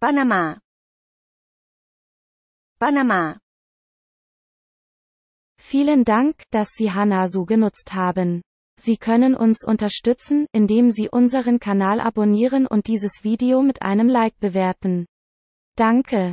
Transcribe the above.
Panama Panama Vielen Dank, dass Sie Hanasu genutzt haben. Sie können uns unterstützen, indem Sie unseren Kanal abonnieren und dieses Video mit einem Like bewerten. Danke.